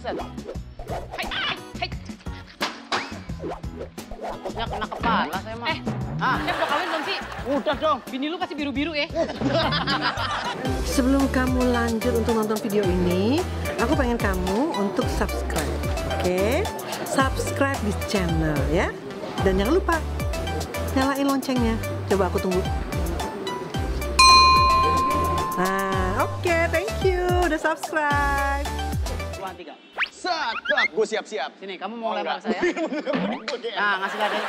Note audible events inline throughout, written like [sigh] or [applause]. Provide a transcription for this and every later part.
Set. Hai, hai, hai. Takutnya kena kepala saya mah. Eh, Ah, Chef udah kawin belum sih? udah dong. Bini lu pasti biru-biru ya? [laughs] Sebelum kamu lanjut untuk nonton video ini, aku pengen kamu untuk subscribe. Oke? Subscribe di channel ya. Dan jangan lupa nyalain loncengnya. Coba aku tunggu. Nah, oke, thank you udah subscribe. Dua, tiga. Cakep, gue siap-siap. Sini, kamu mau Oh, lempar enggak. saya? [laughs] Nah, ngasih gading.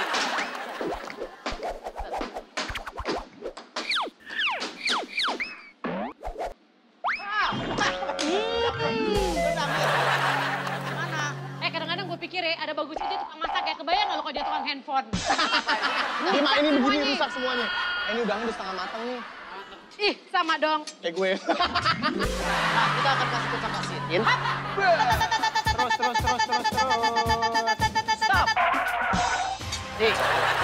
Mana? Eh kadang-kadang gue pikir ya ada bagusnya dia tukang masak ya. Kebayang nggak lo kalau dia tukang handphone? Dia mah ini begini Semuanya. rusak semuanya. Eh, ini udangnya udah setengah matang nih. Ih sama dong. Kayak gue. Nah, kita akan kasih kocak kasihin. Terus, terus, terus, terus, terus. Stop. Nih,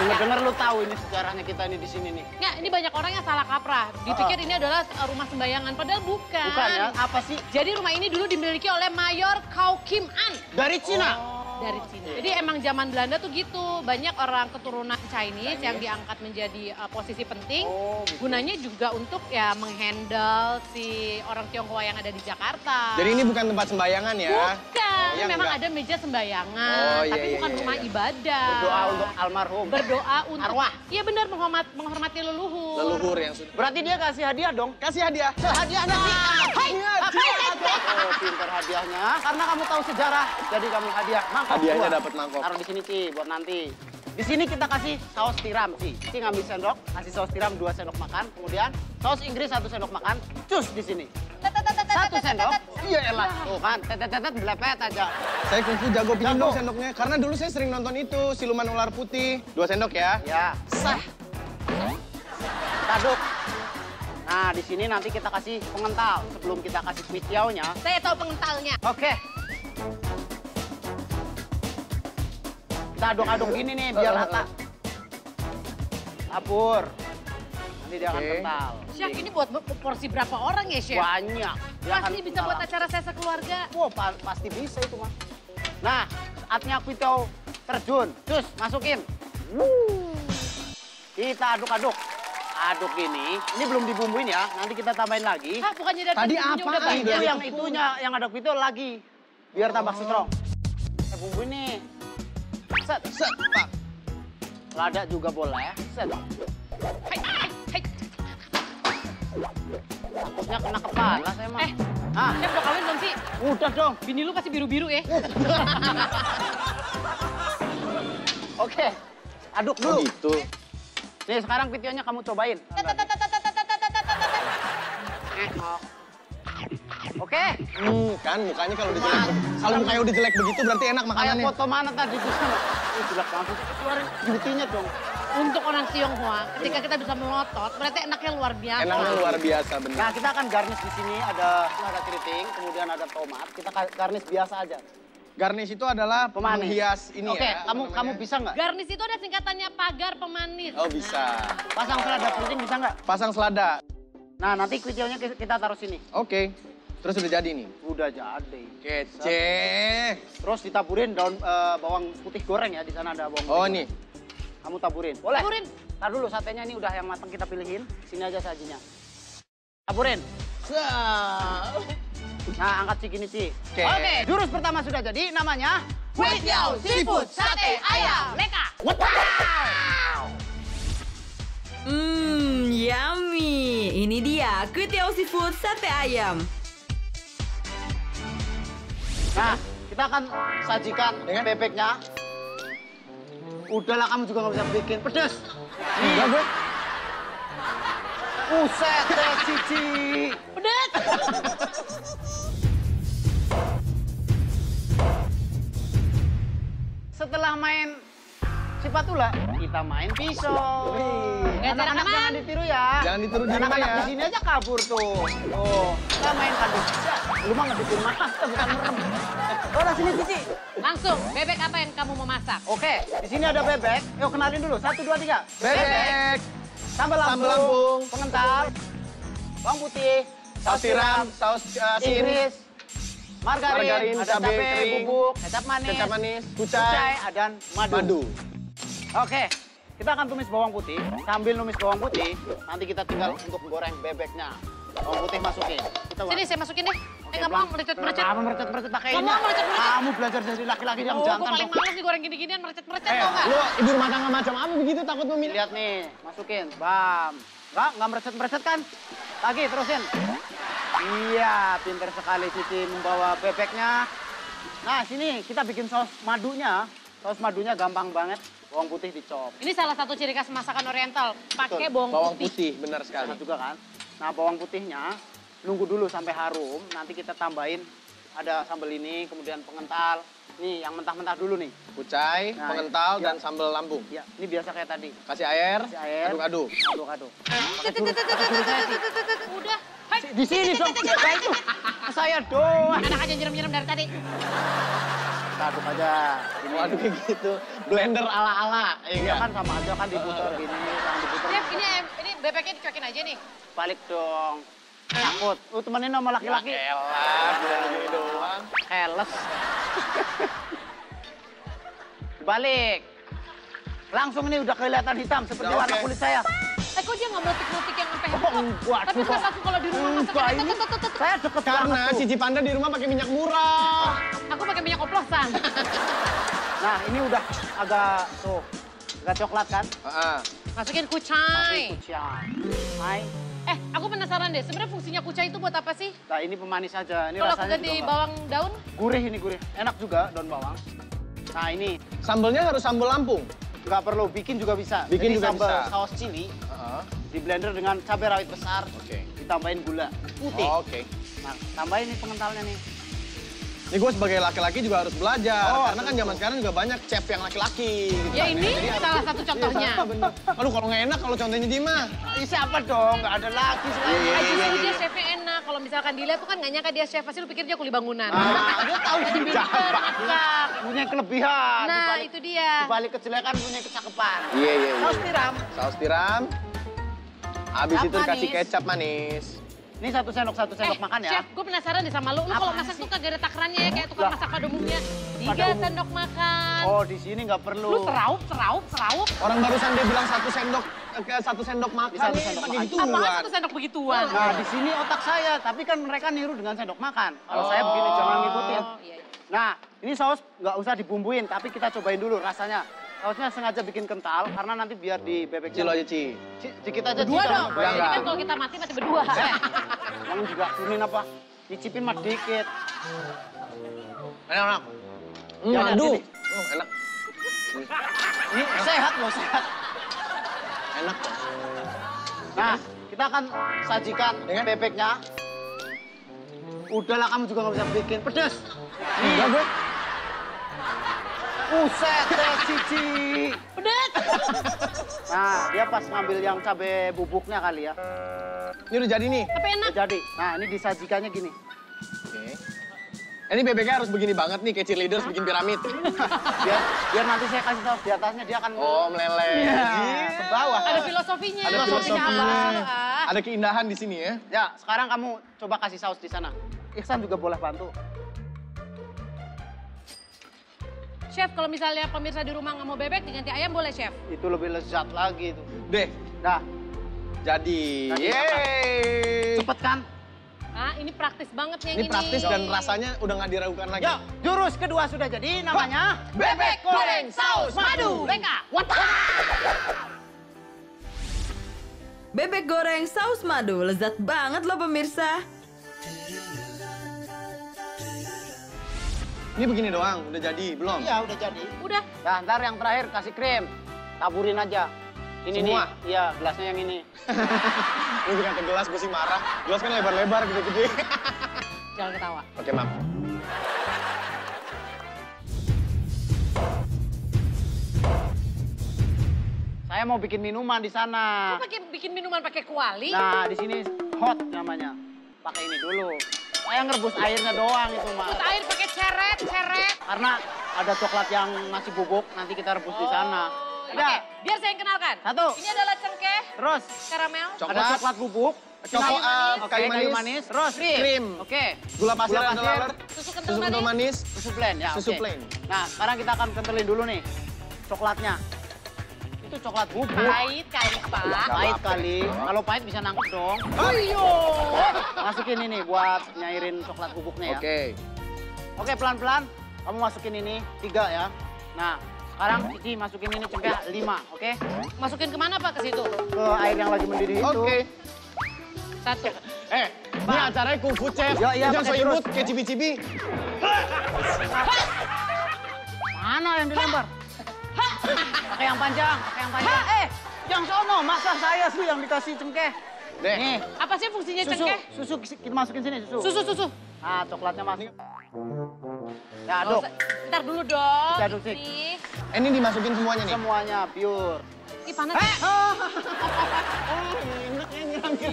denger-denger lu tahu ini sejarahnya kita ini di sini nih. Nggak, ini banyak orang yang salah kaprah. Dipikir ini adalah uh, rumah sembayangan, padahal bukan. Bukan ya? Apa sih? Jadi rumah ini dulu dimiliki oleh Mayor Kau Kim An Dari Cina. Dari Cina. Jadi emang zaman Belanda tuh gitu, banyak orang keturunan Chinese yang diangkat menjadi uh, posisi penting. Oh, gitu. Gunanya juga untuk ya menghandle si orang Tionghoa yang ada di Jakarta. Jadi ini bukan tempat sembayangan ya? Bukan, Oh, iya memang enggak? ada meja sembayangan, Oh, iya, tapi iya, bukan iya, rumah iya. ibadah. Berdoa untuk almarhum. Berdoa untuk Arwah. Iya benar menghormat, menghormati leluhur. Leluhur yang sudah. Berarti dia kasih hadiah dong. Kasih hadiah. Hadiahnya sih. Hai, apa ya? Oh, pintar hadiahnya. Karena kamu tahu sejarah, jadi kamu hadiah. Hadiahnya dua. dapat mangkok. Taruh di sini, Ci, buat nanti. Di sini kita kasih saus tiram, Ci. Ci ngambil sendok, kasih saus tiram dua sendok makan. Kemudian saus Inggris satu sendok makan. Cus di sini. Satu sendok. Iya elah. Tuh kan, tetet-tetet belepet aja. Saya kungfu jago dong sendoknya. Karena dulu saya sering nonton itu, Siluman Ular Putih. Dua sendok ya. Ya, sah. Taduk. Nah, di sini nanti kita kasih pengental. Sebelum kita kasih kuih tiaunya. Saya tahu pengentalnya. Oke. Kita aduk-aduk gini nih, biar rata. Tabur. Nanti dia akan kental. Chef, ini buat porsi berapa orang ya, Chef? Banyak. Dia Pasti bisa kental. buat acara saya sekeluarga. Wah, pa- pasti bisa itu mah. Nah, saatnya kuitau terjun. Terus, masukin. Wuh. Kita aduk-aduk. Aduk ini. Ini belum dibumbuin ya. Nanti kita tambahin lagi. Hah, bukannya dari Tadi apa? udah Itu Itu yang itunya, yang ada kuitau lagi. Biar tambah strong. Saya bumbuin nih. Set. Set, Pak. Lada juga boleh. Set. Hai, hai, hai. Takutnya kena kepala saya mah. Eh, Ah, Chef udah kawin belum sih? udah dong. Bini lu pasti biru-biru ya? Oke. Aduk Oh dulu. gitu. Nih sekarang videonya kamu cobain. Eh, oh. Oke. Hmm, kan mukanya kalau udah jelek. Kalau mukanya udah jelek begitu berarti enak Kayak makanannya. foto mana tadi di jelek banget. Keluarin beauty-nya dong. Untuk orang Tionghoa, ketika kita bisa melotot, berarti enaknya luar biasa. Enaknya luar biasa Nah, benar. kita akan garnish di sini ada ada keriting, kemudian ada tomat. Kita garnish biasa aja. Garnish itu adalah Pemanis. menghias ini Oke, ya. apa kamu kamu bisa nggak? Garnish itu ada singkatannya pagar pemanis. Oh bisa. Pasang selada keriting bisa nggak? Pasang selada. Nah, nanti kuitiaunya kita kita taruh sini. Oke. Terus udah jadi nih. Udah jadi. Kece. Terus ditaburin daun eh, bawang putih goreng ya, di sana ada bawang putih. Oh goreng. nih. Kamu taburin. Boleh? Taburin. Tar dulu satenya ini udah yang matang kita pilihin. Sini aja sajinya. Taburin. Nah, angkat si gini, Ci. Oke. Oke, jurus pertama sudah jadi, namanya... Kue tiaw, seafood, sate, ayam, leka. Hmm, yummy. Ini dia kue tiaw seafood sate ayam. Nah, kita akan sajikan kan? bebeknya. Udahlah, kamu juga nggak bisa bikin. Pedas. Enggak gue. Buset deh, [laughs] Cici. Pedet. Setelah main Sipatula, kita main pisau. Anak-anak jangan ditiru ya. Jangan ditiru di rumah Anak-anak ya. di sini aja kabur tuh. Tuh, kita main kandung. Lu mah ngebikin masak, bukan merem. Oh, nah sini Cici. Langsung, bebek apa yang kamu mau masak? Oke, di sini ada bebek. Yuk kenalin dulu. Satu, dua, tiga. Bebek. Sambal lambung. Sambal lambung. Pengental. Bawang putih. Saus tiram, saus uh. Inggris. margarin, Margarin, ada cabai cabai kering, bubuk, kecap manis, kecap manis, kucai, kucai, dan madu. madu. Oke, kita akan tumis bawang putih. Sambil numis bawang putih, nanti kita tinggal untuk goreng bebeknya. Bawang putih masukin. Kita Sini saya masukin deh. Eh nggak pelan. mau merecet-merecet. Kamu merecet-merecet pakai Nggak ini. mau merecet-merecet. Kamu belajar dari laki-laki yang Oh, jantan. paling dong. males nih goreng gini-ginian merecet-merecet Eh, tau nggak? Lu ibu rumah tangga macam apa begitu takut memilih? Lihat nih, masukin. Bam. Enggak, enggak merecet-merecet kan? Lagi, terusin. Iya, pinter sekali Cici membawa bebeknya. Nah, sini kita bikin saus madunya. Saus madunya gampang banget. Bawang putih dicop. Ini salah satu ciri khas masakan oriental. Pakai bawang, Bawang putih. putih, benar sekali. Sama juga kan. Nah, bawang putihnya nunggu dulu sampai harum. Nanti kita tambahin ada sambal ini, kemudian pengental. Nih, yang mentah-mentah dulu nih. Kucai, Nah, pengental, iya. dan sambal lambung. Ya, ini biasa kayak tadi. Kasih air, Kasih air. aduk-aduk. Aduk-aduk. Udah. Di sini dong. [laughs] Nah. Saya doang. Anak aja nyiram-nyiram dari tadi. Kita aduk aja. Ini. Waduh kayak gitu. Blender ala-ala. Iya Iya kan sama aja kan diputar gini, jangan diputar. Chef, ini ini bebeknya dicuekin aja nih. Balik dong. Takut. Lu temenin sama laki-laki. Elah, blender gini doang. Keles. Balik. Langsung ini udah kelihatan hitam seperti warna oke. kulit saya. Eh kok dia nggak meletik-meletik yang sampai Oh, enggak, Tapi pas aku kalau di rumah masak ini saya deket Karena banget tuh. Cici Panda di rumah pakai minyak murah. Aku pakai minyak oplosan. [laughs] Nah, ini udah agak tuh, agak coklat kan? Heeh. Masukin Masih kucai. kucai. Hai. Eh, aku penasaran deh. Sebenarnya fungsinya kucai itu buat apa sih? Nah, ini pemanis aja. Ini Kalau aku rasanya ganti juga enggak- bawang daun, Gurih ini gurih. Enak juga daun bawang. Nah, ini Sambelnya harus sambel Lampung. nggak perlu bikin juga bisa. Bikin Jadi juga sambal bisa. saus cili Heeh. di blender dengan cabai rawit besar. Oke. Ditambahin gula putih. Oh, Oke. Nah, tambahin nih pengentalnya nih. Ini gue sebagai laki-laki juga harus belajar. Oh, karena kan zaman sekarang juga banyak chef yang laki-laki. Gitu ya kan. ini Jadi salah satu contohnya. Iya, bener. Aduh kalau nggak enak kalau contohnya Dima. Ih, siapa dong? Nggak ada lagi selain Iya, iya, dia iya. chefnya enak. Kalau misalkan dilihat tuh kan nggak nyangka dia chef. Pasti lu pikir dia kuli bangunan. Ah, dia tahu juga. pinter. Punya kelebihan. Nah, Dibalik- itu dia. Dibalik kejelekan punya kecakapan. Iya, iya, iya. Saus tiram. Saus tiram. Habis itu dikasih kecap manis. Ini satu sendok satu sendok eh, makan ya. Chef, gue penasaran deh sama lu. Lu kalau masak sih? tuh kagak ada takarannya ya, kayak tukang Lah. masak pada umumnya. Tiga Pada umum- sendok makan. Oh, di sini nggak perlu. Lu seraup, seraup, seraup. Orang barusan dia bilang satu sendok eh, ke satu sendok makan. Satu sendok makan. gituan. Apaan satu sendok begituan? Nah, di sini otak saya, tapi kan mereka niru dengan sendok makan. Kalau saya begini jangan ngikutin. Oh, iya, iya. Nah, ini saus nggak usah dibumbuin, tapi kita cobain dulu rasanya. Sausnya sengaja bikin kental karena nanti biar di bebeknya. Cilo aja, Ci. Ci- Dikit aja Berdua Ci, dong. banyak. kan kalau kita mati, mati berdua. [laughs] Eh, Kamu juga kunin apa? Cicipin mah dikit. Enak, enak. Hmm, Ya, madu. sini. Oh, enak. Ini sehat loh, sehat. Enak kok. Nah, kita akan sajikan Ya kan? bebeknya. Udahlah kamu juga nggak bisa bikin pedas. Enggak, gue. Buset deh, Cici. Pedet. Nah, dia pas ngambil yang cabai bubuknya kali ya. Ini udah jadi nih. Tapi enak. Udah jadi. Nah, ini disajikannya gini. Oke. Ini bebeknya harus begini banget nih, kayak cheerleaders bikin piramid. [laughs] Biar biar nanti saya kasih saus di atasnya dia akan Oh, meleleh. Iya, Iya. ke bawah. Ada filosofinya. Ada filosofinya. Ah. Ada keindahan di sini ya. Ya, sekarang kamu coba kasih saus di sana. Iksan juga boleh bantu. Chef, kalau misalnya pemirsa di rumah nggak mau bebek, diganti ayam boleh, Chef? Itu lebih lezat lagi itu. Deh, Nah, jadi. Yeay. cepet kan? Ah, ini praktis banget yang Ini ini. praktis dan rasanya udah nggak diragukan lagi. Yuk, jurus kedua sudah jadi namanya Bebek goreng saus madu. Lengkap. Bebek goreng saus madu, lezat banget loh pemirsa. Ini begini doang, udah jadi, belum? Iya, udah jadi. Udah. Nah, ntar yang terakhir kasih krim. Taburin aja. Ini Semua? nih. Iya, gelasnya yang ini. [laughs] Lu bikin ke gelas, gue sih marah. Gelas kan lebar-lebar, gede-gede. [laughs] Jangan ketawa. Oke, Mam. Saya mau bikin minuman di sana. Kok pakai bikin minuman pakai kuali? Nah, di sini hot namanya. Pakai ini dulu. Saya ngerebus airnya doang itu, Mas. Put air pakai ceret, ceret. Karena ada coklat yang masih bubuk, nanti kita rebus di sana. Oke, Udah. biar saya yang kenalkan. Satu. Ini adalah cengkeh, Terus karamel, ada coklat bubuk, Coklat, manis. uh, kayu Oke, manis, Terus krim. Krim. Oke. gula pasir, Gula pasir. Susu kental susu kental manis. manis, Susu plain ya. Susu oke. plain. Nah, sekarang kita akan kentalin dulu nih coklatnya. Itu coklat bubuk. Pahit kali, Pak. Pahit kali. Kalau pahit bisa nangkep dong. Ayo. Masukin ini buat nyairin coklat bubuknya ya. Oke. Oke, pelan-pelan. Kamu masukin ini tiga ya. Nah, sekarang Cici masukin ini cengkeh lima, oke? Masukin ke mana, Pak, ke situ? Ke air yang lagi mendidih itu. Oke. Satu. Eh, ini acaranya Kung Fu Chef. Ya, iya, Jangan so pakai imut terus. kayak cibi-cibi. Mana yang dilempar? Pakai yang panjang, pakai yang panjang. Eh, yang sono, masa saya sih yang dikasih cengkeh? Deh. Nih, Apa sih fungsinya susu, cengkeh? susu kita masukin sini, susu. Susu, susu. Nah, coklatnya masuk. Ya, Oh, aduk. se- Ntar dulu dong. Kita aduk. Ih, Eh, ini dimasukin semuanya nih. Semuanya pure. Ih, panas. Eh, [laughs]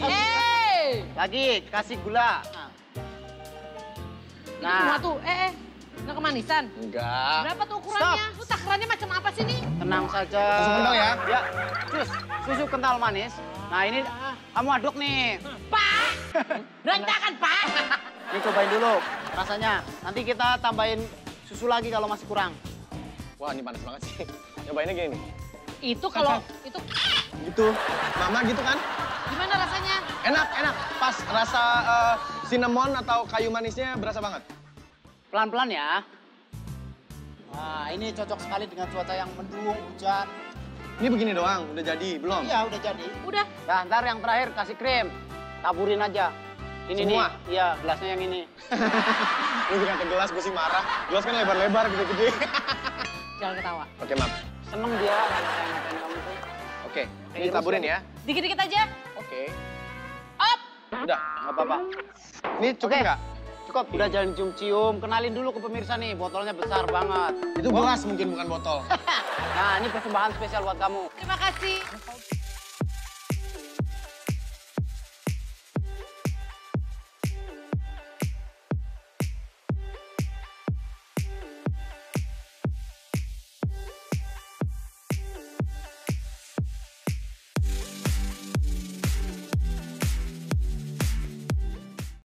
Eh, Lagi, kasih gula. Nah. ini semua tuh. Eh, eh. Nggak kemanisan. Enggak. Berapa tuh ukurannya? Lu takarannya macam apa sih nih? Tenang saja. Susu kental ya? Ya, cus. Susu kental manis. Nah ini kamu aduk nih. Pak! Berantakan, Pak! [laughs] Ini cobain dulu rasanya. Nanti kita tambahin susu lagi kalau masih kurang. Wah, ini panas banget sih. Nyobainnya gini nih. Itu kalau itu Gitu. Mama gitu kan? gimana rasanya? Enak, enak. Pas rasa eh, cinnamon atau kayu manisnya berasa banget. Pelan-pelan ya. Nah ini cocok sekali dengan cuaca yang mendung, hujan. Ini begini doang, udah jadi, belum? Iya udah jadi. Udah. Nah ntar yang terakhir kasih krim. Taburin aja. Ini Semua? nih. Iya gelasnya yang ini. [laughs] Lu ke gelas, gue sih marah. Gelas kan lebar-lebar gede-gede. [laughs] Jangan ketawa. Oke, Mam. Seneng dia ngatain kamu tuh. Oke, ini Terus taburin ya. Dikit-dikit aja. Oke. Up! Udah. Nggak apa-apa. Ini cukup Oke. nggak? Cukup, udah jangan cium-cium. Kenalin dulu ke pemirsa nih, botolnya besar banget. Itu gelas mungkin bukan botol. [laughs] Nah, ini persembahan spesial buat kamu. Terima kasih.